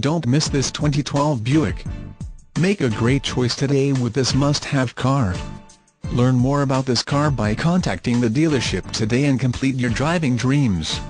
Don't miss this 2012 Buick. Make a great choice today with this must-have car. Learn more about this car by contacting the dealership today and complete your driving dreams.